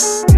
Peace.